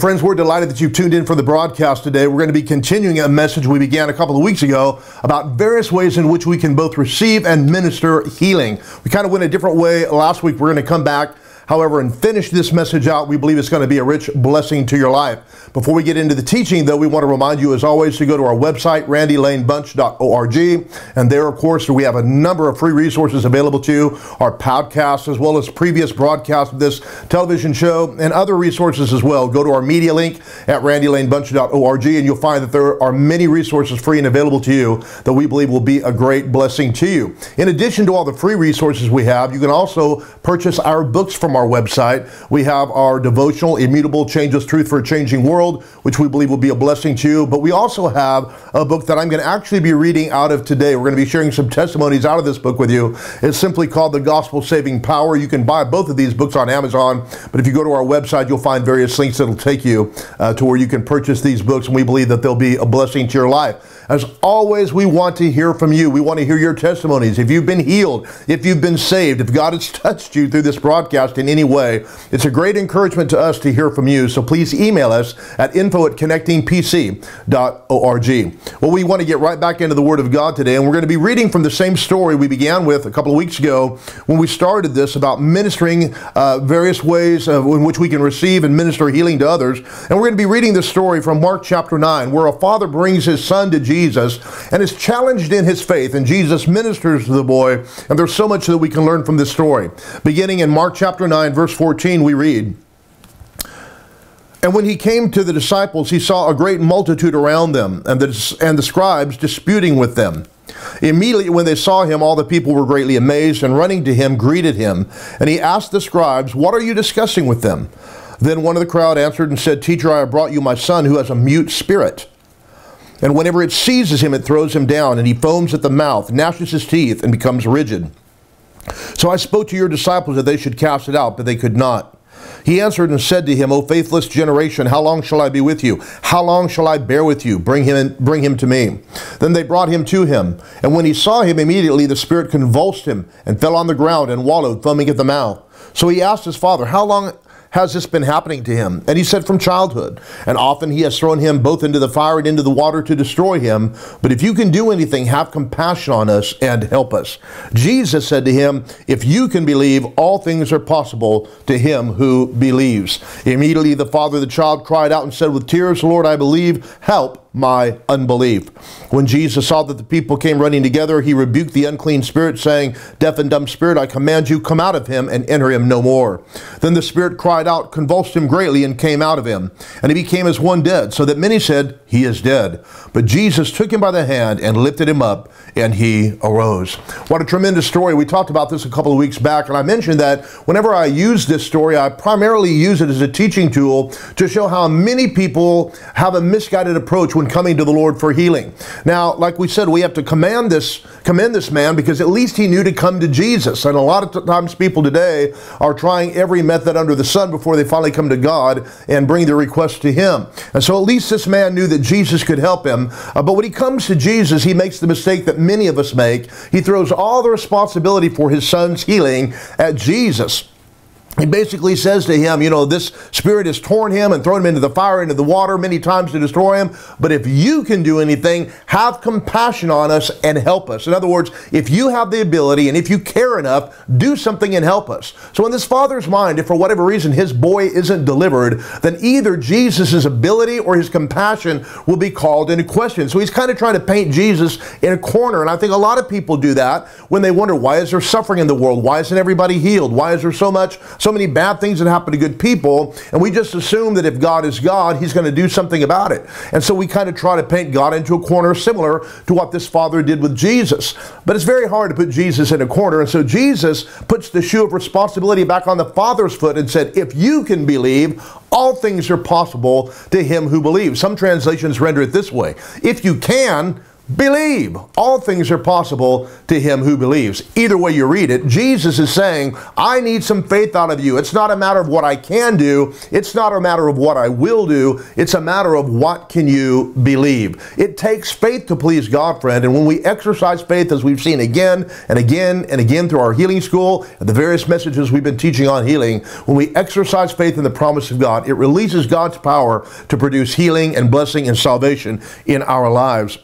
Friends, we're delighted that you've tuned in for the broadcast today. We're going to be continuing a message we began a couple of weeks ago about various ways in which we can both receive and minister healing. We kind of went a different way last week. We're going to come back however, and finish this message out. We believe it's going to be a rich blessing to your life. Before we get into the teaching, though, we want to remind you, as always, to go to our website, randylanebunch.org. And there, of course, we have a number of free resources available to you, our podcasts, as well as previous broadcasts of this television show, and other resources as well. Go to our media link at randylanebunch.org, and you'll find that there are many resources free and available to you that we believe will be a great blessing to you. In addition to all the free resources we have, you can also purchase our books from our our website. We have our devotional, Immutable Changeless Truth for a Changing World, which we believe will be a blessing to you. But we also have a book that I'm going to actually be reading out of today. We're going to be sharing some testimonies out of this book with you. It's simply called The Gospel Saving Power. You can buy both of these books on Amazon, but if you go to our website, you'll find various links that'll take you uh, to where you can purchase these books, and we believe that they'll be a blessing to your life. As always, we want to hear from you. We want to hear your testimonies. If you've been healed, if you've been saved, if God has touched you through this broadcast in any way, it's a great encouragement to us to hear from you. So please email us at info at connectingpc.org. Well, we want to get right back into the Word of God today, and we're going to be reading from the same story we began with a couple of weeks ago when we started this about ministering uh, various ways in which we can receive and minister healing to others. And we're going to be reading this story from Mark chapter 9, where a father brings his son to Jesus Jesus and is challenged in his faith. And Jesus ministers to the boy. And there's so much that we can learn from this story. Beginning in Mark chapter 9, verse 14, we read. And when he came to the disciples, he saw a great multitude around them, and the, and the scribes disputing with them. Immediately when they saw him, all the people were greatly amazed, and running to him, greeted him. And he asked the scribes, What are you discussing with them? Then one of the crowd answered and said, Teacher, I have brought you my son who has a mute spirit. And whenever it seizes him, it throws him down, and he foams at the mouth, gnashes his teeth, and becomes rigid. So I spoke to your disciples that they should cast it out, but they could not. He answered and said to him, O faithless generation, how long shall I be with you? How long shall I bear with you? Bring him, in, bring him to me. Then they brought him to him. And when he saw him, immediately the spirit convulsed him and fell on the ground and wallowed, foaming at the mouth. So he asked his father, How long has this been happening to him? And he said, From childhood. And often he has thrown him both into the fire and into the water to destroy him. But if you can do anything, have compassion on us and help us. Jesus said to him, If you can believe, all things are possible to him who believes. Immediately the father of the child cried out and said with tears, Lord, I believe, help my unbelief. When Jesus saw that the people came running together, he rebuked the unclean spirit, saying, Deaf and dumb spirit, I command you, come out of him and enter him no more. Then the spirit cried out, convulsed him greatly, and came out of him. And he became as one dead, so that many said, He is dead. But Jesus took him by the hand and lifted him up, and he arose. What a tremendous story. We talked about this a couple of weeks back, and I mentioned that whenever I use this story, I primarily use it as a teaching tool to show how many people have a misguided approach when coming to the Lord for healing. Now, like we said, we have to command this, commend this man because at least he knew to come to Jesus. And a lot of times people today are trying every method under the sun before they finally come to God and bring their request to him. And so at least this man knew that Jesus could help him. Uh, but when he comes to Jesus, he makes the mistake that many of us make. He throws all the responsibility for his son's healing at Jesus he basically says to him, you know, this spirit has torn him and thrown him into the fire, into the water many times to destroy him. But if you can do anything, have compassion on us and help us. In other words, if you have the ability and if you care enough, do something and help us. So in this father's mind, if for whatever reason his boy isn't delivered, then either Jesus' ability or his compassion will be called into question. So he's kind of trying to paint Jesus in a corner. And I think a lot of people do that when they wonder, why is there suffering in the world? Why isn't everybody healed? Why is there so much so many bad things that happen to good people, and we just assume that if God is God, He's going to do something about it. And so we kind of try to paint God into a corner similar to what this father did with Jesus. But it's very hard to put Jesus in a corner, and so Jesus puts the shoe of responsibility back on the father's foot and said, If you can believe, all things are possible to him who believes. Some translations render it this way If you can, believe. All things are possible to him who believes. Either way you read it, Jesus is saying, I need some faith out of you. It's not a matter of what I can do. It's not a matter of what I will do. It's a matter of what can you believe. It takes faith to please God, friend. And when we exercise faith, as we've seen again and again and again through our healing school and the various messages we've been teaching on healing, when we exercise faith in the promise of God, it releases God's power to produce healing and blessing and salvation in our lives.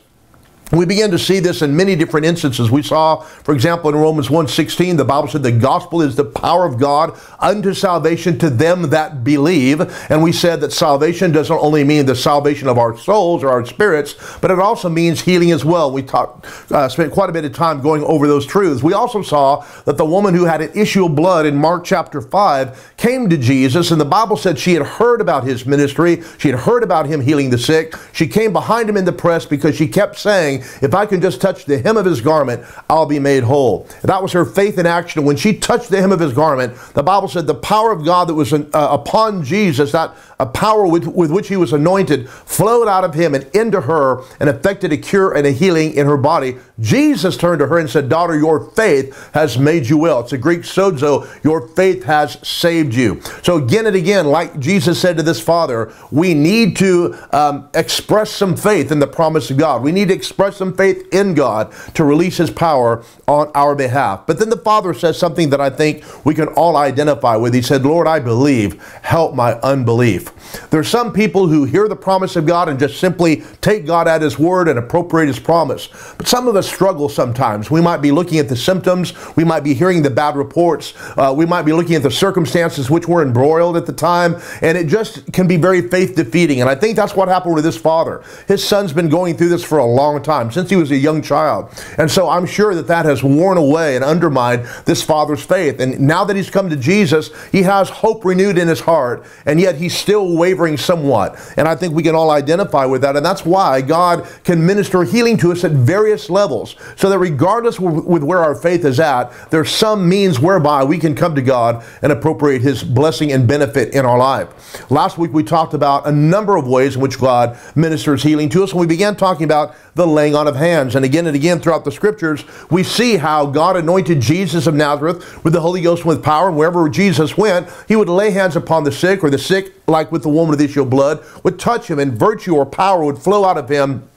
We begin to see this in many different instances. We saw, for example, in Romans 1.16, the Bible said the gospel is the power of God unto salvation to them that believe. And we said that salvation doesn't only mean the salvation of our souls or our spirits, but it also means healing as well. We talked, uh, spent quite a bit of time going over those truths. We also saw that the woman who had an issue of blood in Mark chapter 5 came to Jesus, and the Bible said she had heard about his ministry. She had heard about him healing the sick. She came behind him in the press because she kept saying, saying, if I can just touch the hem of his garment, I'll be made whole. That was her faith in action. When she touched the hem of his garment, the Bible said the power of God that was uh, upon Jesus, that a power with, with which he was anointed, flowed out of him and into her and effected a cure and a healing in her body. Jesus turned to her and said, Daughter, your faith has made you well. It's a Greek sozo, your faith has saved you. So again and again, like Jesus said to this father, we need to um, express some faith in the promise of God. We need to express some faith in God to release His power on our behalf. But then the Father says something that I think we can all identify with. He said, Lord, I believe, help my unbelief. There's some people who hear the promise of God and just simply take God at His word and appropriate His promise. But some of us struggle sometimes. We might be looking at the symptoms, we might be hearing the bad reports, uh, we might be looking at the circumstances which were embroiled at the time, and it just can be very faith defeating. And I think that's what happened with this father. His son's been going through this for a long time time, since he was a young child. And so I'm sure that that has worn away and undermined this father's faith. And now that he's come to Jesus, he has hope renewed in his heart, and yet he's still wavering somewhat. And I think we can all identify with that. And that's why God can minister healing to us at various levels, so that regardless with where our faith is at, there's some means whereby we can come to God and appropriate his blessing and benefit in our life. Last week we talked about a number of ways in which God ministers healing to us, and we began talking about the laying on of hands. And again and again throughout the scriptures, we see how God anointed Jesus of Nazareth with the Holy Ghost and with power. And wherever Jesus went, he would lay hands upon the sick, or the sick, like with the woman of the issue of blood, would touch him, and virtue or power would flow out of him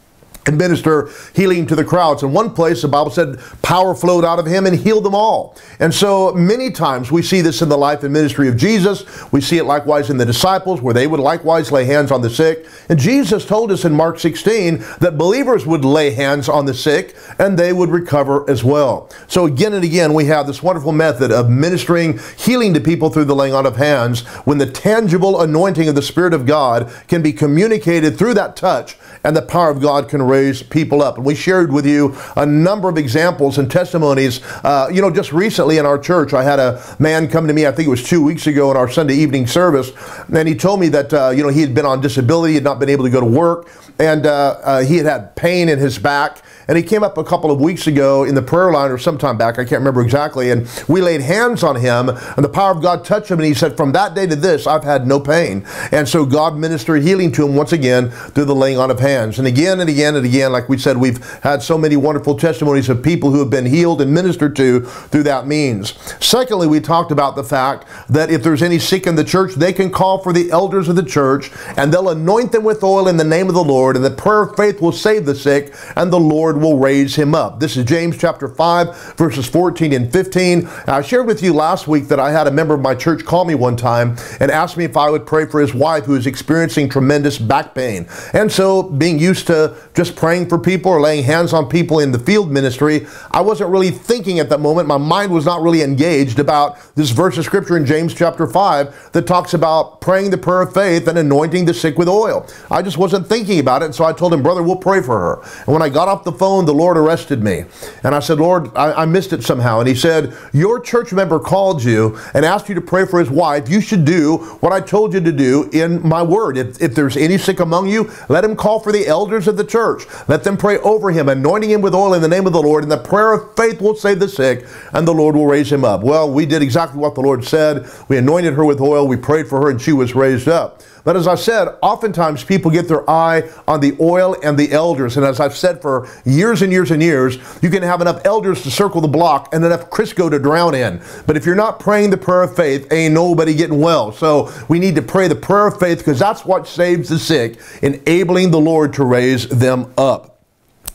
and minister healing to the crowds. In one place, the Bible said power flowed out of him and healed them all. And so many times we see this in the life and ministry of Jesus. We see it likewise in the disciples where they would likewise lay hands on the sick. And Jesus told us in Mark 16 that believers would lay hands on the sick and they would recover as well. So again and again, we have this wonderful method of ministering healing to people through the laying on of hands when the tangible anointing of the Spirit of God can be communicated through that touch and the power of God can raise people up. And we shared with you a number of examples and testimonies. Uh, you know, just recently in our church, I had a man come to me, I think it was two weeks ago in our Sunday evening service, and he told me that, uh, you know, he had been on disability, had not been able to go to work, and uh, uh he had had pain in his back and he came up a couple of weeks ago in the prayer line or sometime back, I can't remember exactly, and we laid hands on him, and the power of God touched him, and he said, From that day to this, I've had no pain. And so God ministered healing to him once again through the laying on of hands. And again and again and again, like we said, we've had so many wonderful testimonies of people who have been healed and ministered to through that means. Secondly, we talked about the fact that if there's any sick in the church, they can call for the elders of the church, and they'll anoint them with oil in the name of the Lord, and the prayer of faith will save the sick, and the Lord will raise him up. This is James chapter 5, verses 14 and 15. I shared with you last week that I had a member of my church call me one time and ask me if I would pray for his wife who is experiencing tremendous back pain. And so, being used to just praying for people or laying hands on people in the field ministry, I wasn't really thinking at that moment. My mind was not really engaged about this verse of scripture in James chapter 5 that talks about praying the prayer of faith and anointing the sick with oil. I just wasn't thinking about it. And so I told him, Brother, we'll pray for her. And when I got off the phone, the Lord arrested me. And I said, Lord, I, I, missed it somehow. And he said, Your church member called you and asked you to pray for his wife. You should do what I told you to do in my word. If, if there's any sick among you, let him call for the elders of the church. Let them pray over him, anointing him with oil in the name of the Lord. And the prayer of faith will save the sick, and the Lord will raise him up. Well, we did exactly what the Lord said. We anointed her with oil, we prayed for her, and she was raised up. But as I said, oftentimes people get their eye on the oil and the elders. And as I've said for years and years and years, you can have enough elders to circle the block and enough Crisco to drown in. But if you're not praying the prayer of faith, ain't nobody getting well. So we need to pray the prayer of faith because that's what saves the sick, enabling the Lord to raise them up.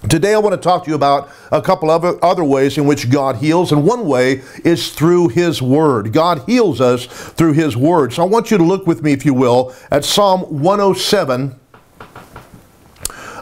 Today, I want to talk to you about a couple of other ways in which God heals, and one way is through His Word. God heals us through His Word. So I want you to look with me, if you will, at Psalm 107.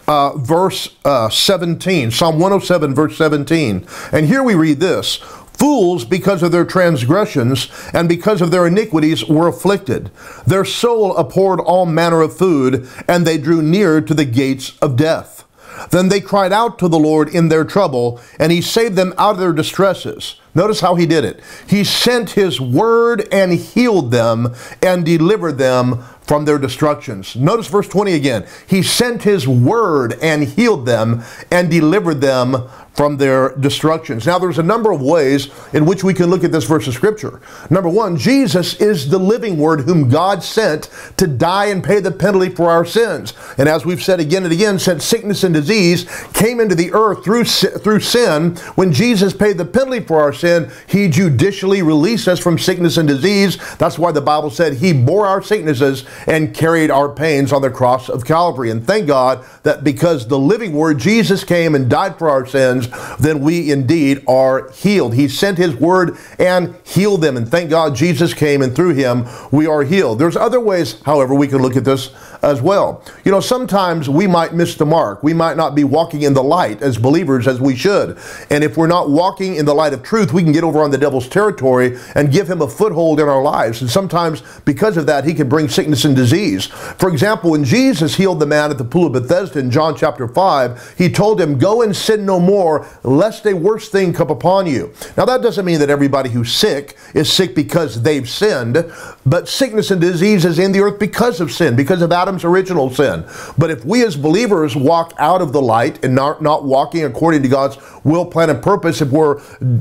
Uh, verse uh, 17, Psalm 107, verse 17. And here we read this Fools, because of their transgressions and because of their iniquities, were afflicted. Their soul abhorred all manner of food, and they drew near to the gates of death. Then they cried out to the Lord in their trouble, and he saved them out of their distresses. Notice how he did it. He sent his word and healed them and delivered them from their destructions. Notice verse 20 again. He sent his word and healed them and delivered them from their destructions. Now, there's a number of ways in which we can look at this verse of Scripture. Number one, Jesus is the living Word whom God sent to die and pay the penalty for our sins. And as we've said again and again, since sickness and disease came into the earth through, through sin, when Jesus paid the penalty for our sin, He judicially released us from sickness and disease. That's why the Bible said He bore our sicknesses and carried our pains on the cross of Calvary. And thank God that because the living Word, Jesus came and died for our sins, sins, then we indeed are healed. He sent his word and healed them. And thank God Jesus came and through him we are healed. There's other ways, however, we can look at this as well. You know, sometimes we might miss the mark. We might not be walking in the light as believers as we should. And if we're not walking in the light of truth, we can get over on the devil's territory and give him a foothold in our lives. And sometimes because of that, he can bring sickness and disease. For example, when Jesus healed the man at the pool of Bethesda in John chapter 5, he told him, Go and sin no more, lest a worse thing come upon you. Now, that doesn't mean that everybody who's sick is sick because they've sinned, but sickness and disease is in the earth because of sin, because of Adam Adam's original sin. But if we as believers walk out of the light and not, not walking according to God's will, plan, and purpose, if we're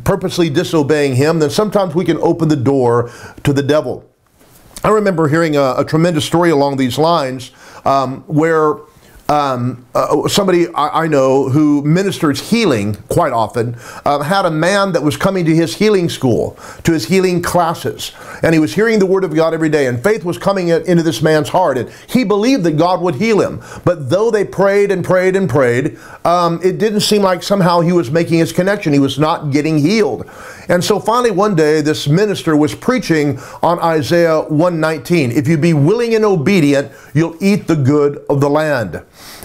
purposely disobeying Him, then sometimes we can open the door to the devil. I remember hearing a, a tremendous story along these lines um, where um, uh, somebody I, I, know who ministers healing quite often uh, had a man that was coming to his healing school, to his healing classes, and he was hearing the word of God every day, and faith was coming into this man's heart, and he believed that God would heal him. But though they prayed and prayed and prayed, um, it didn't seem like somehow he was making his connection. He was not getting healed. And so finally one day this minister was preaching on Isaiah 119. If you be willing and obedient, you'll eat the good of the land.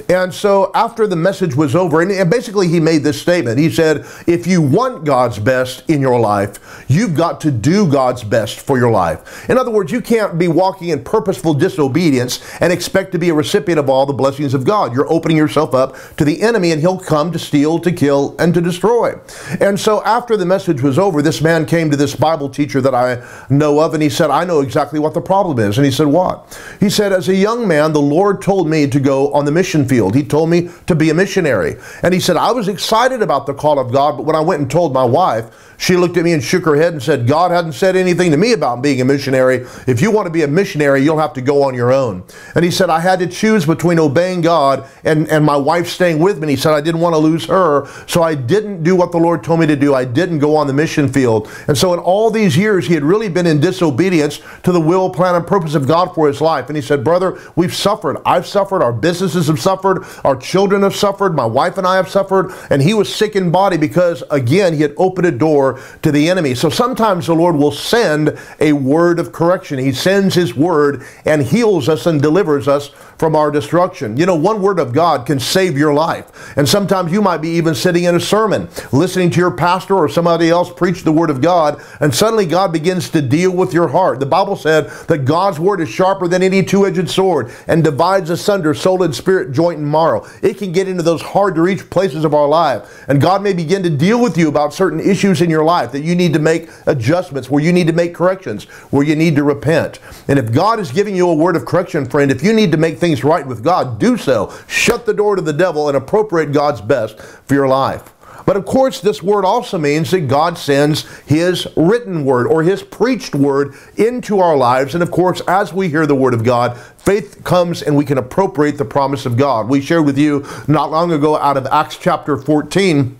And so after the message was over, and basically he made this statement. He said, if you want God's best in your life, you've got to do God's best for your life. In other words, you can't be walking in purposeful disobedience and expect to be a recipient of all the blessings of God. You're opening yourself up to the enemy and he'll come to steal, to kill, and to destroy. And so after the message was over, this man came to this Bible teacher that I know of and he said, I know exactly what the problem is. And he said, what? He said, as a young man, the Lord told me to go on the mission field. He told me to be a missionary. And he said, I was excited about the call of God, but when I went and told my wife, she looked at me and shook her head and said, God hadn't said anything to me about being a missionary. If you want to be a missionary, you'll have to go on your own. And he said, I had to choose between obeying God and, and my wife staying with me. And he said, I didn't want to lose her, so I didn't do what the Lord told me to do. I didn't go on the mission field. And so in all these years, he had really been in disobedience to the will, plan, and purpose of God for his life. And he said, Brother, we've suffered. I've suffered. Our businesses have suffered. Our children have suffered. My wife and I have suffered. And he was sick in body because, again, he had opened a door to the enemy. So sometimes the Lord will send a word of correction. He sends His word and heals us and delivers us from our destruction. You know, one word of God can save your life. And sometimes you might be even sitting in a sermon, listening to your pastor or somebody else preach the word of God, and suddenly God begins to deal with your heart. The Bible said that God's word is sharper than any two-edged sword and divides asunder soul and spirit, joint and marrow. It can get into those hard to reach places of our life. And God may begin to deal with you about certain issues in your life that you need to make adjustments, where you need to make corrections, where you need to repent. And if God is giving you a word of correction, friend, if you need to make things right with God, do so. Shut the door to the devil and appropriate God's best for your life. But of course, this word also means that God sends His written word or His preached word into our lives. And of course, as we hear the word of God, faith comes and we can appropriate the promise of God. We shared with you not long ago out of Acts chapter 14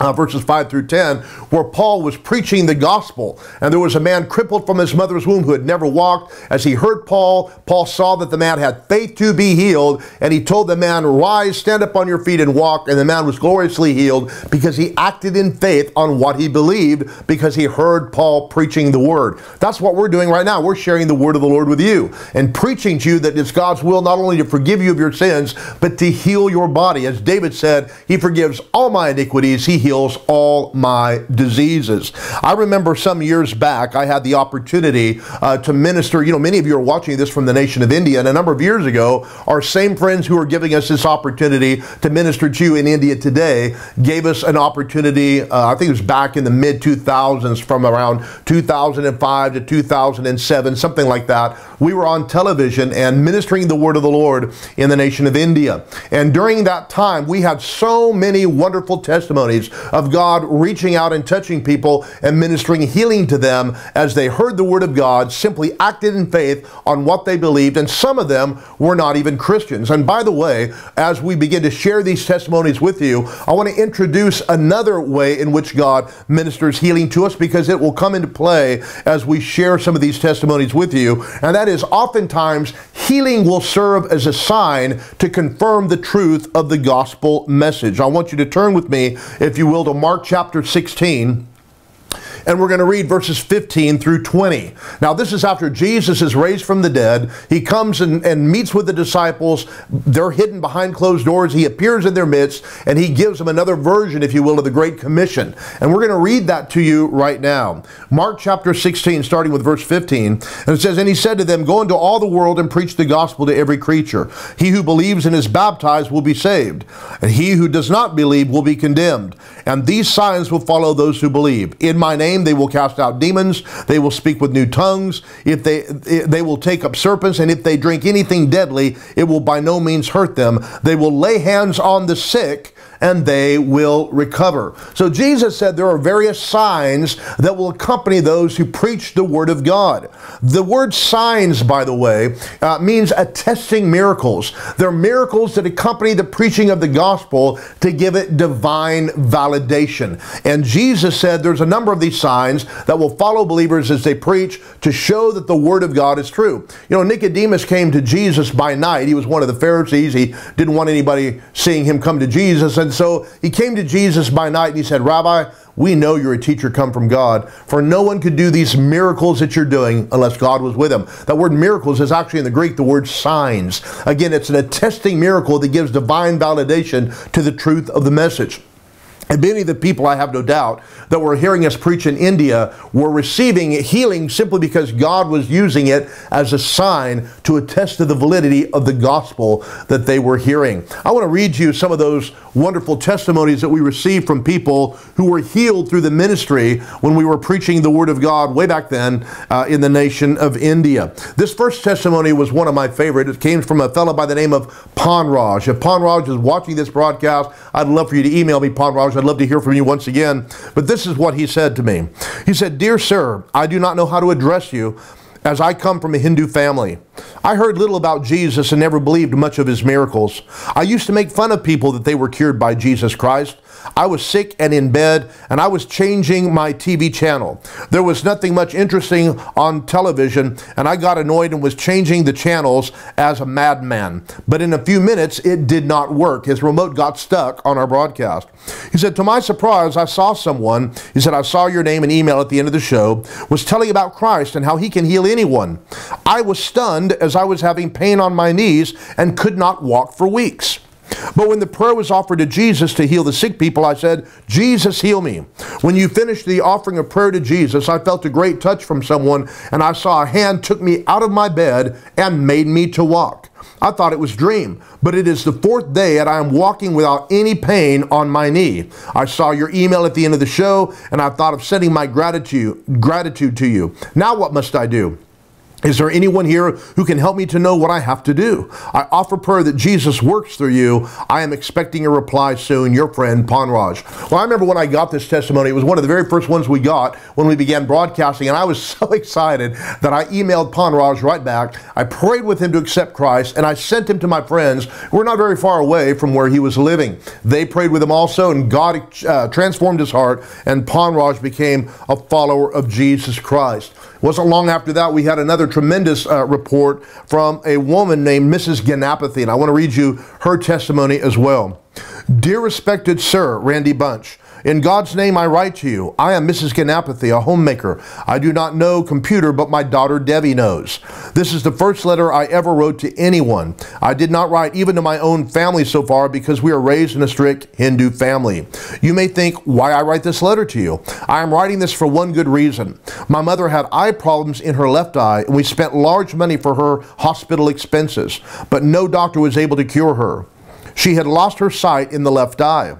uh, verses 5 through 10, where Paul was preaching the gospel. And there was a man crippled from his mother's womb who had never walked. As he heard Paul, Paul saw that the man had faith to be healed. And he told the man, Rise, stand up on your feet, and walk. And the man was gloriously healed because he acted in faith on what he believed because he heard Paul preaching the word. That's what we're doing right now. We're sharing the word of the Lord with you and preaching to you that it's God's will not only to forgive you of your sins, but to heal your body. As David said, He forgives all my iniquities. He heals all my diseases. I remember some years back, I had the opportunity uh, to minister. You know, many of you are watching this from the nation of India, and a number of years ago, our same friends who are giving us this opportunity to minister to you in India today gave us an opportunity, uh, I think it was back in the mid 2000s, from around 2005 to 2007, something like that. We were on television and ministering the word of the Lord in the nation of India. And during that time, we had so many wonderful testimonies of God reaching out and touching people and ministering healing to them as they heard the word of God, simply acted in faith on what they believed, and some of them were not even Christians. And by the way, as we begin to share these testimonies with you, I want to introduce another way in which God ministers healing to us because it will come into play as we share some of these testimonies with you. And that is oftentimes healing will serve as a sign to confirm the truth of the gospel message. I want you to turn with me, if you will, to Mark chapter 16 and we're going to read verses 15 through 20. Now, this is after Jesus is raised from the dead. He comes and, and meets with the disciples. They're hidden behind closed doors. He appears in their midst, and he gives them another version, if you will, of the Great Commission. And we're going to read that to you right now. Mark chapter 16, starting with verse 15. And it says, And he said to them, Go into all the world and preach the gospel to every creature. He who believes and is baptized will be saved, and he who does not believe will be condemned. And these signs will follow those who believe. In my name, name they will cast out demons, they will speak with new tongues, if they eh, they will take up serpents, and if they drink anything deadly, it will by no means hurt them. They will lay hands on the sick and they will recover. So Jesus said there are various signs that will accompany those who preach the Word of God. The word signs, by the way, uh, means attesting miracles. They're miracles that accompany the preaching of the gospel to give it divine validation. And Jesus said there's a number of these signs that will follow believers as they preach to show that the Word of God is true. You know, Nicodemus came to Jesus by night. He was one of the Pharisees. He didn't want anybody seeing him come to Jesus. And so he came to Jesus by night and he said, Rabbi, we know you're a teacher come from God, for no one could do these miracles that you're doing unless God was with him. That word miracles is actually in the Greek the word signs. Again, it's an attesting miracle that gives divine validation to the truth of the message. And many of the people, I have no doubt, that were hearing us preach in India were receiving healing simply because God was using it as a sign to attest to the validity of the gospel that they were hearing. I want to read you some of those wonderful testimonies that we received from people who were healed through the ministry when we were preaching the Word of God way back then uh, in the nation of India. This first testimony was one of my favorite. It came from a fellow by the name of Panraj. If Panraj is watching this broadcast, I'd love for you to email me, Panraj. I'd love to hear from you once again. But this is what he said to me. He said, Dear sir, I do not know how to address you as I come from a Hindu family. I heard little about Jesus and never believed much of his miracles. I used to make fun of people that they were cured by Jesus Christ. I was sick and in bed, and I was changing my TV channel. There was nothing much interesting on television, and I got annoyed and was changing the channels as a madman. But in a few minutes, it did not work. His remote got stuck on our broadcast. He said, To my surprise, I saw someone, he said, I saw your name and email at the end of the show, was telling about Christ and how he can heal anyone. I was stunned as I was having pain on my knees and could not walk for weeks. But when the prayer was offered to Jesus to heal the sick people, I said, Jesus, heal me. When you finished the offering of prayer to Jesus, I felt a great touch from someone, and I saw a hand took me out of my bed and made me to walk. I thought it was dream, but it is the fourth day and I am walking without any pain on my knee. I saw your email at the end of the show and I thought of sending my gratitude gratitude to you. Now what must I do? Is there anyone here who can help me to know what I have to do? I offer prayer that Jesus works through you. I am expecting a reply soon. Your friend, Panraj. Well, I remember when I got this testimony, it was one of the very first ones we got when we began broadcasting, and I was so excited that I emailed Panraj right back. I prayed with him to accept Christ, and I sent him to my friends were not very far away from where he was living. They prayed with him also, and God uh, transformed his heart, and Panraj became a follower of Jesus Christ. Wasn't long after that we had another tremendous uh, report from a woman named Mrs. Ganapathy, and I want to read you her testimony as well. Dear respected sir, Randy Bunch, in God's name I write to you. I am Mrs. Ganapathy, a homemaker. I do not know computer, but my daughter Debbie knows. This is the first letter I ever wrote to anyone. I did not write even to my own family so far because we are raised in a strict Hindu family. You may think why I write this letter to you. I am writing this for one good reason. My mother had eye problems in her left eye, and we spent large money for her hospital expenses, but no doctor was able to cure her. She had lost her sight in the left eye.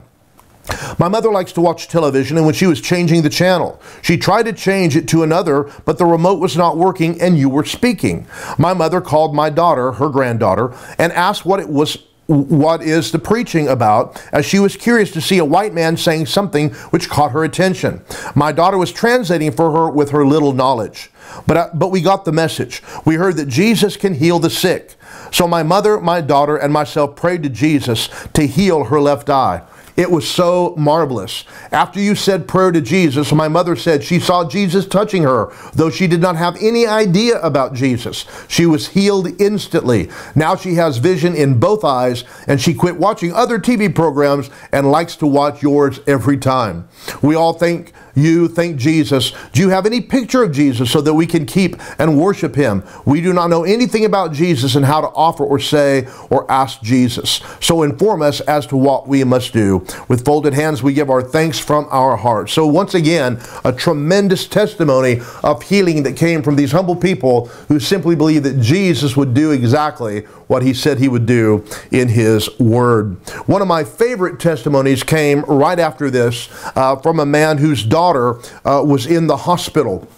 My mother likes to watch television, and when she was changing the channel, she tried to change it to another, but the remote was not working and you were speaking. My mother called my daughter, her granddaughter, and asked what it was what is the preaching about as she was curious to see a white man saying something which caught her attention. My daughter was translating for her with her little knowledge. But, uh, but we got the message. We heard that Jesus can heal the sick. So my mother, my daughter, and myself prayed to Jesus to heal her left eye. It was so marvelous. After you said prayer to Jesus, my mother said she saw Jesus touching her, though she did not have any idea about Jesus. She was healed instantly. Now she has vision in both eyes, and she quit watching other TV programs and likes to watch yours every time. We all think you thank Jesus. Do you have any picture of Jesus so that we can keep and worship him? We do not know anything about Jesus and how to offer or say or ask Jesus. So inform us as to what we must do. With folded hands, we give our thanks from our hearts. So once again, a tremendous testimony of healing that came from these humble people who simply believe that Jesus would do exactly what he said he would do in his word. One of my favorite testimonies came right after this uh, from a man whose daughter uh, was in the hospital.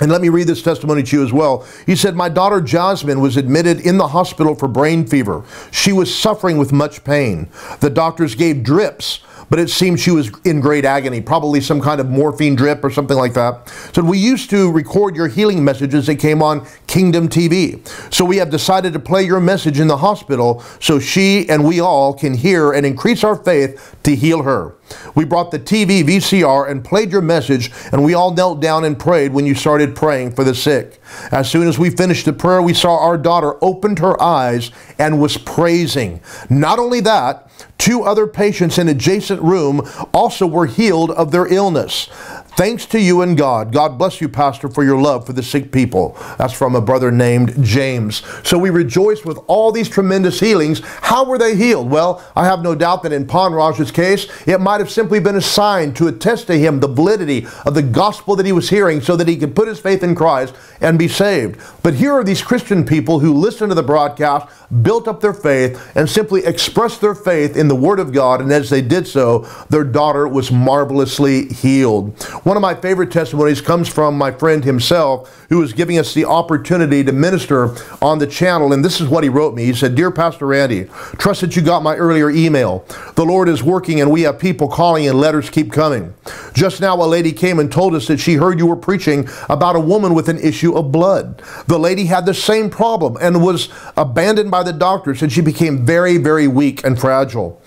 And let me read this testimony to you as well. He said, My daughter Jasmine was admitted in the hospital for brain fever. She was suffering with much pain. The doctors gave drips but it seemed she was in great agony, probably some kind of morphine drip or something like that. So we used to record your healing messages that came on Kingdom TV. So we have decided to play your message in the hospital so she and we all can hear and increase our faith to heal her. We brought the TV VCR and played your message, and we all knelt down and prayed when you started praying for the sick. As soon as we finished the prayer, we saw our daughter opened her eyes and was praising. Not only that, two other patients in adjacent room also were healed of their illness. Thanks to you and God. God bless you, Pastor, for your love for the sick people. That's from a brother named James. So we rejoice with all these tremendous healings. How were they healed? Well, I have no doubt that in Panraj's case, it might have simply been a sign to attest to him the validity of the gospel that he was hearing so that he could put his faith in Christ and be saved. But here are these Christian people who listened to the broadcast, built up their faith, and simply expressed their faith in the Word of God. And as they did so, their daughter was marvelously healed. One of my favorite testimonies comes from my friend himself, who was giving us the opportunity to minister on the channel. And this is what he wrote me. He said, Dear Pastor Randy, trust that you got my earlier email. The Lord is working and we have people calling and letters keep coming. Just now, a lady came and told us that she heard you were preaching about a woman with an issue of blood. The lady had the same problem and was abandoned by the doctors, and she became very, very weak and fragile.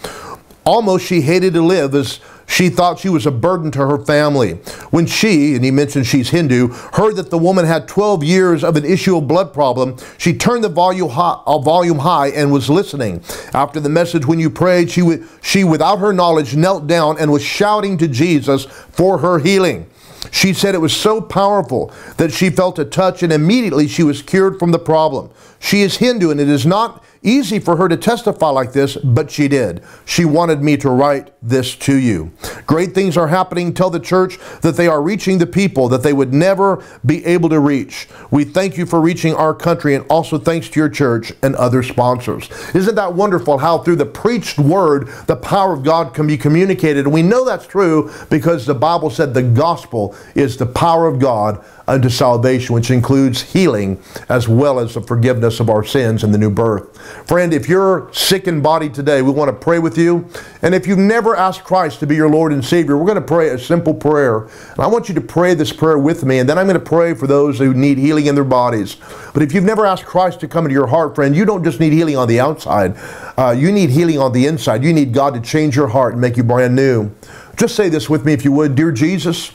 Almost she hated to live as she thought she was a burden to her family. When she, and he mentioned she's Hindu, heard that the woman had 12 years of an issue of blood problem, she turned the volume high, uh, volume high and was listening. After the message, when you prayed, she, she, without her knowledge, knelt down and was shouting to Jesus for her healing. She said it was so powerful that she felt a touch and immediately she was cured from the problem. She is Hindu and it is not Easy for her to testify like this, but she did. She wanted me to write this to you. Great things are happening. Tell the church that they are reaching the people that they would never be able to reach. We thank you for reaching our country and also thanks to your church and other sponsors. Isn't that wonderful how through the preached word, the power of God can be communicated? And we know that's true because the Bible said the gospel is the power of God unto salvation, which includes healing as well as the forgiveness of our sins and the new birth. Friend, if you're sick in body today, we want to pray with you. And if you've never asked Christ to be your Lord and Savior, we're going to pray a simple prayer. And I want you to pray this prayer with me, and then I'm going to pray for those who need healing in their bodies. But if you've never asked Christ to come into your heart, friend, you don't just need healing on the outside, uh, you need healing on the inside. You need God to change your heart and make you brand new. Just say this with me if you would. Dear Jesus,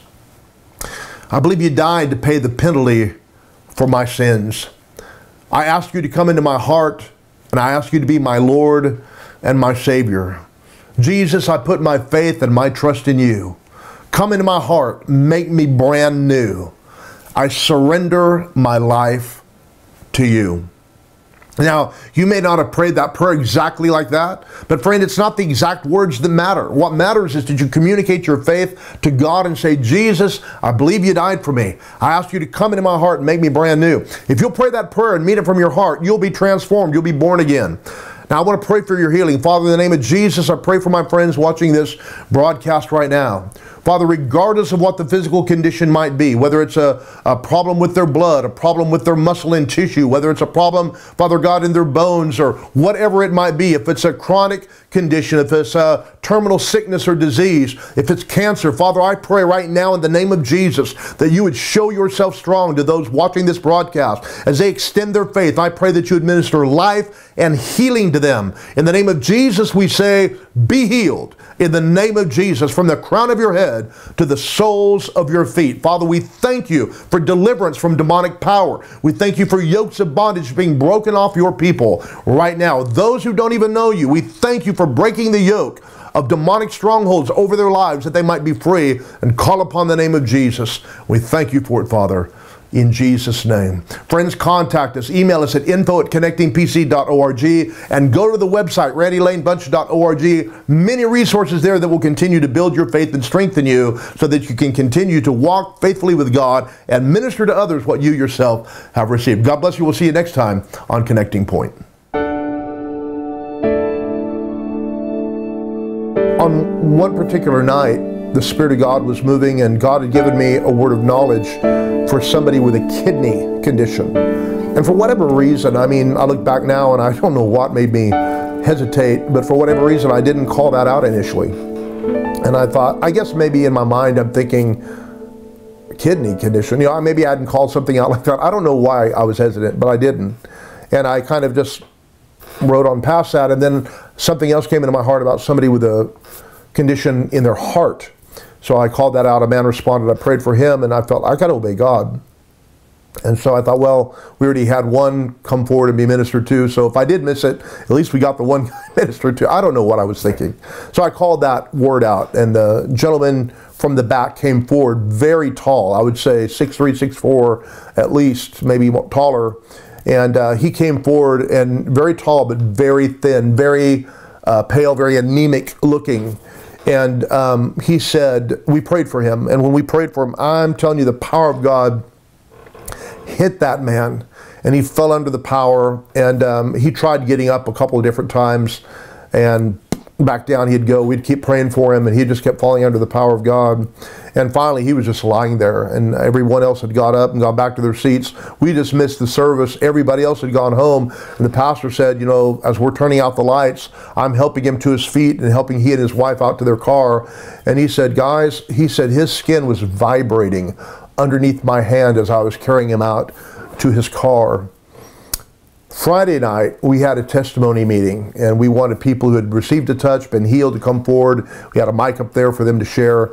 I believe you died to pay the penalty for my sins. I ask you to come into my heart and I ask you to be my Lord and my Savior. Jesus, I put my faith and my trust in you. Come into my heart, make me brand new. I surrender my life to you. Now, you may not have prayed that prayer exactly like that, but friend, it's not the exact words that matter. What matters is did you communicate your faith to God and say, Jesus, I believe you died for me. I ask you to come into my heart and make me brand new. If you'll pray that prayer and mean it from your heart, you'll be transformed. You'll be born again. Now, I want to pray for your healing. Father, in the name of Jesus, I pray for my friends watching this broadcast right now. Father, regardless of what the physical condition might be, whether it's a, a problem with their blood, a problem with their muscle and tissue, whether it's a problem, Father God, in their bones or whatever it might be, if it's a chronic condition, if it's terminal sickness or disease, if it's cancer, Father, I pray right now in the name of Jesus that you would show yourself strong to those watching this broadcast as they extend their faith. I pray that you administer life and healing to them. In the name of Jesus, we say, be healed. In the name of Jesus, from the crown of your head to the soles of your feet. Father, we thank you for deliverance from demonic power. We thank you for yokes of bondage being broken off your people right now. Those who don't even know you, we thank you for breaking the yoke of demonic strongholds over their lives that they might be free and call upon the name of Jesus. We thank you for it, Father in Jesus' name. Friends, contact us. Email us at info at connectingpc.org and go to the website, randylanebunch.org. Many resources there that will continue to build your faith and strengthen you so that you can continue to walk faithfully with God and minister to others what you yourself have received. God bless you. We'll see you next time on Connecting Point. One particular night, the Spirit of God was moving, and God had given me a word of knowledge for somebody with a kidney condition. And for whatever reason, I mean, I look back now and I don't know what made me hesitate, but for whatever reason, I didn't call that out initially. And I thought, I guess maybe in my mind, I'm thinking, kidney condition. You know, maybe I hadn't called something out like that. I don't know why I was hesitant, but I didn't. And I kind of just wrote on past that. And then something else came into my heart about somebody with a condition in their heart. So I called that out. A man responded. I prayed for him, and I felt I got to obey God. And so I thought, well, we already had one come forward and be ministered to. So if I did miss it, at least we got the one ministered to. I don't know what I was thinking. So I called that word out, and the gentleman from the back came forward, very tall. I would say six three, six four, at least, maybe taller. And uh, he came forward and very tall, but very thin, very uh, pale, very anemic looking. And um, he said, we prayed for him. And when we prayed for him, I'm telling you, the power of God hit that man. And he fell under the power. And um, he tried getting up a couple of different times. And back down he'd go. We'd keep praying for him, and he just kept falling under the power of God. And finally, he was just lying there, and everyone else had got up and gone back to their seats. We just missed the service. Everybody else had gone home, and the pastor said, You know, as we're turning out the lights, I'm helping him to his feet and helping he and his wife out to their car. And he said, Guys, he said his skin was vibrating underneath my hand as I was carrying him out to his car. Friday night, we had a testimony meeting, and we wanted people who had received a touch, been healed, to come forward. We had a mic up there for them to share.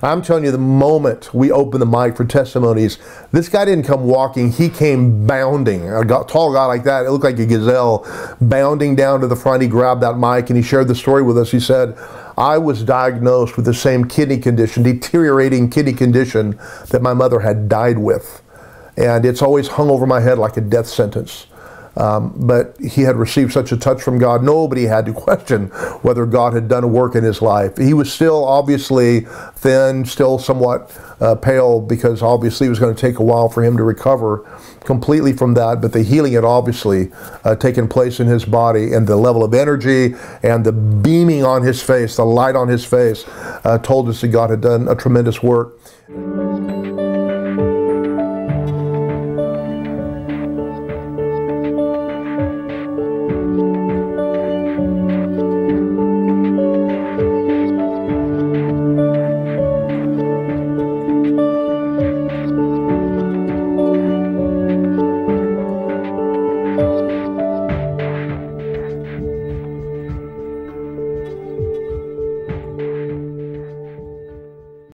I'm telling you, the moment we opened the mic for testimonies, this guy didn't come walking, he came bounding. A tall guy like that, it looked like a gazelle, bounding down to the front. He grabbed that mic and he shared the story with us. He said, I was diagnosed with the same kidney condition, deteriorating kidney condition that my mother had died with. And it's always hung over my head like a death sentence. Um, but he had received such a touch from God, nobody had to question whether God had done a work in his life. He was still obviously thin, still somewhat uh, pale, because obviously it was going to take a while for him to recover completely from that. But the healing had obviously uh, taken place in his body, and the level of energy and the beaming on his face, the light on his face, uh, told us that God had done a tremendous work.